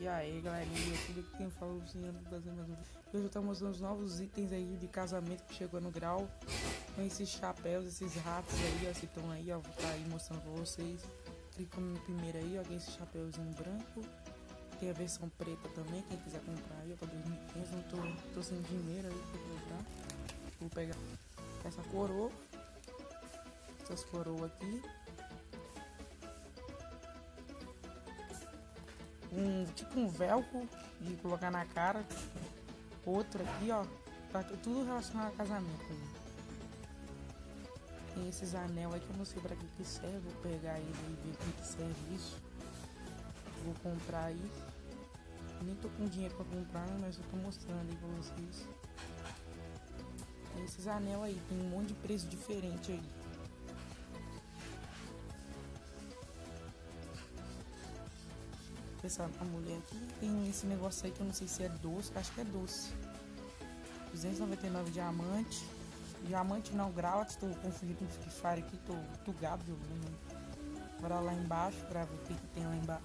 E aí, galerinha, tudo que quem fala é o do Brasil mais um. Hoje eu tô mostrando os novos itens aí de casamento que chegou no grau. Com esses chapéus, esses ratos aí, ó, que estão aí, ó, vou tá aí mostrando pra vocês. Clica no primeiro aí, ó, tem esse chapéuzinho branco. Tem a versão preta também, quem quiser comprar aí, ó, pra 2015. Não tô, tô sem dinheiro aí pra comprar. Vou pegar essa coroa. Essas coroas aqui. Um tipo um velcro de colocar na cara. Outro aqui, ó. Tá tudo relacionado a casamento. Aí. Tem esses anel aí que eu não sei pra que que serve. Vou pegar ele e ver o que serve isso. Vou comprar aí. Nem tô com dinheiro pra comprar, mas eu tô mostrando aí pra vocês. Tem esses anel aí, tem um monte de preço diferente aí. Essa a mulher aqui. Tem esse negócio aí que eu não sei se é doce, acho que é doce. 299 diamante. Diamante não, grau, estou confundindo com Free Fire aqui, tô tugado jogando. Bora lá embaixo pra ver o que, que tem lá embaixo.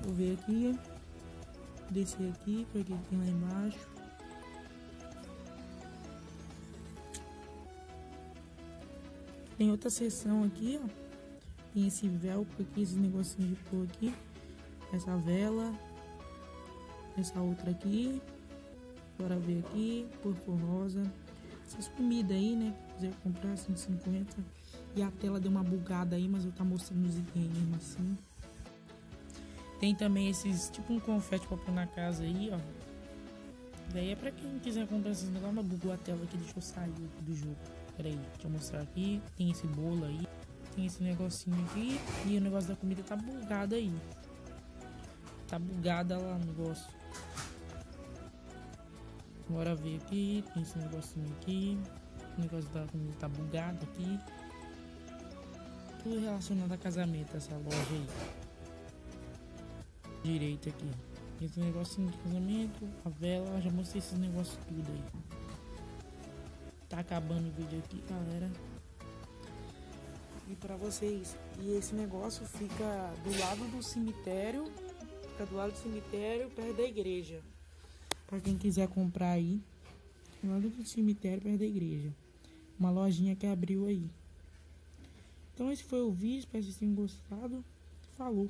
Vou ver aqui. Descer aqui, ver o que, que tem lá embaixo. Tem outra seção aqui, ó. Tem esse velcro aqui, esse negocinho de cor aqui essa vela, essa outra aqui, bora ver aqui, porco rosa, essas comidas aí, né, quiser comprar 150 e a tela deu uma bugada aí, mas eu tá mostrando os itens mesmo assim. Tem também esses, tipo um confete pra pôr na casa aí, ó. Daí é pra quem quiser comprar esses negócios, mas bugou a tela aqui, deixa eu sair do jogo. Pera aí, deixa eu mostrar aqui. Tem esse bolo aí, tem esse negocinho aqui e o negócio da comida tá bugado aí. Tá bugada lá o negócio. Bora ver aqui. Tem esse negocinho aqui. O negócio da comida tá bugado aqui. Tudo relacionado a casamento, essa loja aí. Direito aqui. Esse negocinho de casamento, a vela, já mostrei esses negócios tudo aí. Tá acabando o vídeo aqui, galera. E pra vocês, e esse negócio fica do lado do cemitério Fica do lado do cemitério, perto da igreja. Para quem quiser comprar aí. Do lado do cemitério, perto da igreja. Uma lojinha que abriu aí. Então esse foi o vídeo. Espero que vocês tenham gostado. Falou!